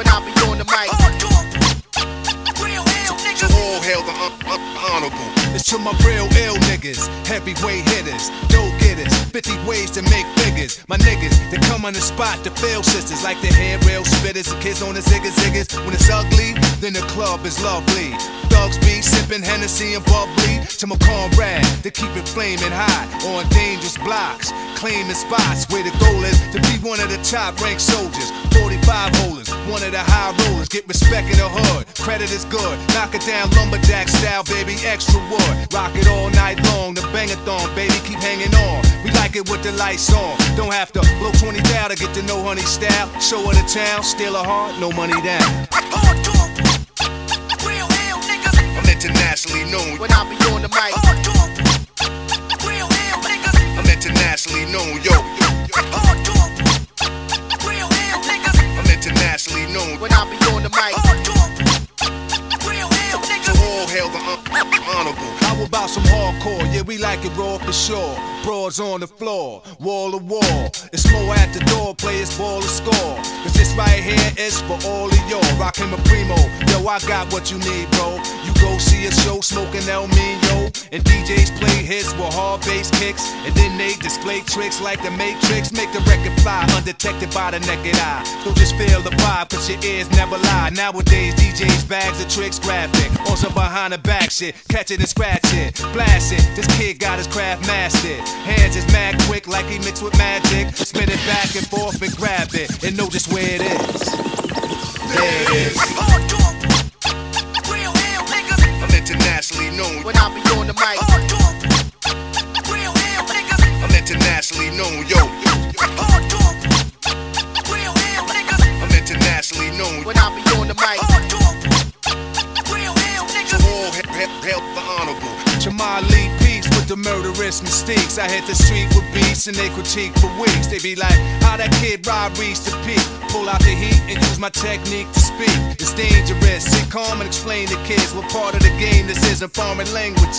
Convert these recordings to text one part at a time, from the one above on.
when I be on the mic. All hail the un- un- honorable. It's to my real ill niggas, heavyweight hitters, dope getters, 50 ways to make figures. My niggas, they come on the spot to fail sisters like the handrail spitters, the kids on the ziggas ziggas. When it's ugly, then the club is lovely. Thugs be sipping Hennessy and bubbly to my comrade they keep it flaming hot on dangerous blocks, claiming spots where the goal is to be one of the top ranked soldiers. 45 holders, one of the high rollers, get respect in the hood. Credit is good, knock it down lumberjack style, baby, extra wood. Rock it all night long, the bangathon, baby, keep hanging on. We like it with the lights on. Don't have to blow 20 down to get to know honey style. Show her the town, steal her heart, no money down. Hardcore. Real hell, niggas. I'm internationally known. when I be on the mic. I'm internationally known. when I be on the mic. All hail the un- honorable. How about some hardcore? Yeah, we like it raw for sure. Broads on the floor, wall to wall. It's more at the door, players ball to score. Cause this right here is for all of y'all. Rockin' my primo, yo, I got what you need, bro. You go see a show smoking El and DJs play hits with hard bass kicks, and then they display tricks like the Matrix. Make the record fly, undetected by the naked eye. Don't just feel the vibe, cause your ears never lie. Nowadays, DJs bags of tricks graphic, on some behind the back shit. Catch it and scratch it, blast it. This kid got his craft mastered. Hands is mad quick, like he mixed with magic. Spin it back and forth and grab it, and know just where it is. There it is. I'm internationally known. when I be hail, hail the honorable. Jamal Lee peace with the murderous mistakes. I hit the street with beats and they critique for weeks. They be like, how that kid Rob reached the peak. Pull out the heat and use my technique to speak. It's dangerous. Sit calm and explain to kids what part of the game this isn't foreign language.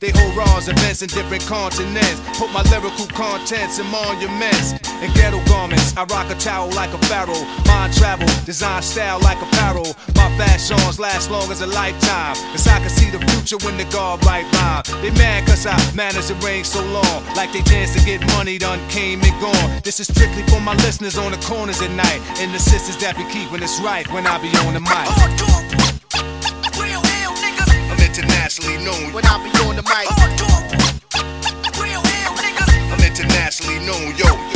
They hold raws events in different continents. Put my lyrical contents in monuments and ghetto garments. I rock a towel like a pharaoh. Mind travel, design style like apparel. My fashions last long as a lifetime. Cause I can see the future when the guard right rhyme. They mad cause I managed to reign so long. Like they dance to get money done came and gone. This is strictly for my listeners on the corners at night. And the sisters that be keeping us right when I be on the mic. I'm internationally known. when I be on the mic. I'm internationally known. Yo.